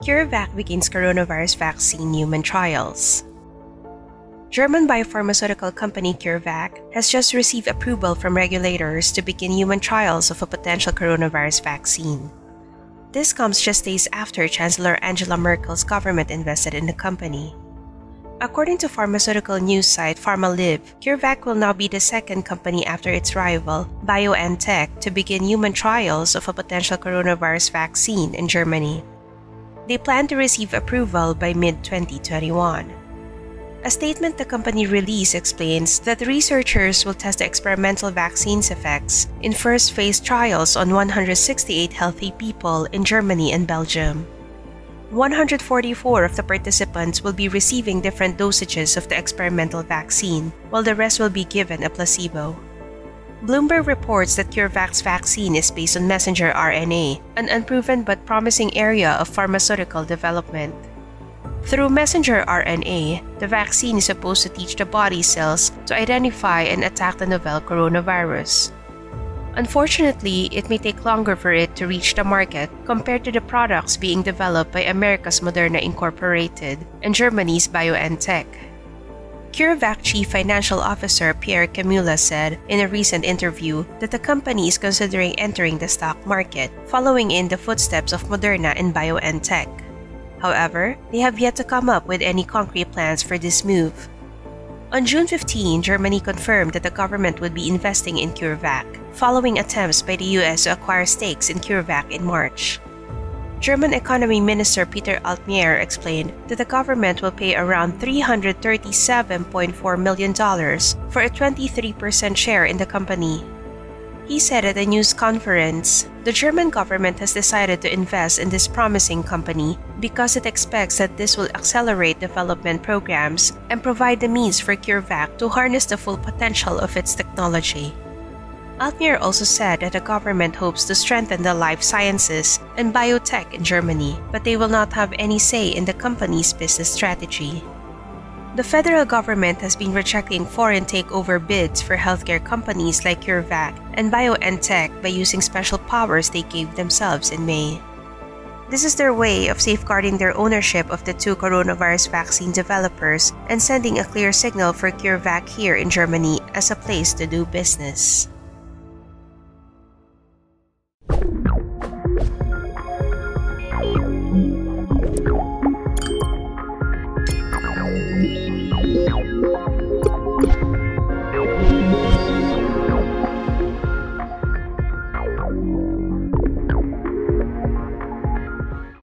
CureVac begins coronavirus vaccine human trials. German biopharmaceutical company CureVac has just received approval from regulators to begin human trials of a potential coronavirus vaccine. This comes just days after Chancellor Angela Merkel's government invested in the company. According to pharmaceutical news site PharmaLive, CureVac will now be the second company after its rival, BioNTech, to begin human trials of a potential coronavirus vaccine in Germany. They plan to receive approval by mid 2021. A statement the company released explains that researchers will test the experimental vaccine's effects in first phase trials on 168 healthy people in Germany and Belgium. 144 of the participants will be receiving different dosages of the experimental vaccine, while the rest will be given a placebo. Bloomberg reports that CureVac's vaccine is based on messenger RNA, an unproven but promising area of pharmaceutical development. Through messenger RNA, the vaccine is supposed to teach the body cells to identify and attack the novel coronavirus. Unfortunately, it may take longer for it to reach the market compared to the products being developed by America's Moderna Incorporated and Germany's BioNTech. CureVac Chief Financial Officer Pierre Kemula said in a recent interview that the company is considering entering the stock market, following in the footsteps of Moderna and BioNTech. However, they have yet to come up with any concrete plans for this move. On June 15, Germany confirmed that the government would be investing in CureVac, following attempts by the US to acquire stakes in CureVac in March. German Economy Minister Peter Altmaier explained that the government will pay around $337.4 million for a 23% share in the company. He said at a news conference, the German government has decided to invest in this promising company because it expects that this will accelerate development programs and provide the means for CureVac to harness the full potential of its technology. Altmaier also said that the government hopes to strengthen the life sciences and biotech in Germany, but they will not have any say in the company's business strategy. The federal government has been rejecting foreign takeover bids for healthcare companies like CureVac and BioNTech by using special powers they gave themselves in May. This is their way of safeguarding their ownership of the two coronavirus vaccine developers and sending a clear signal for CureVac here in Germany as a place to do business. you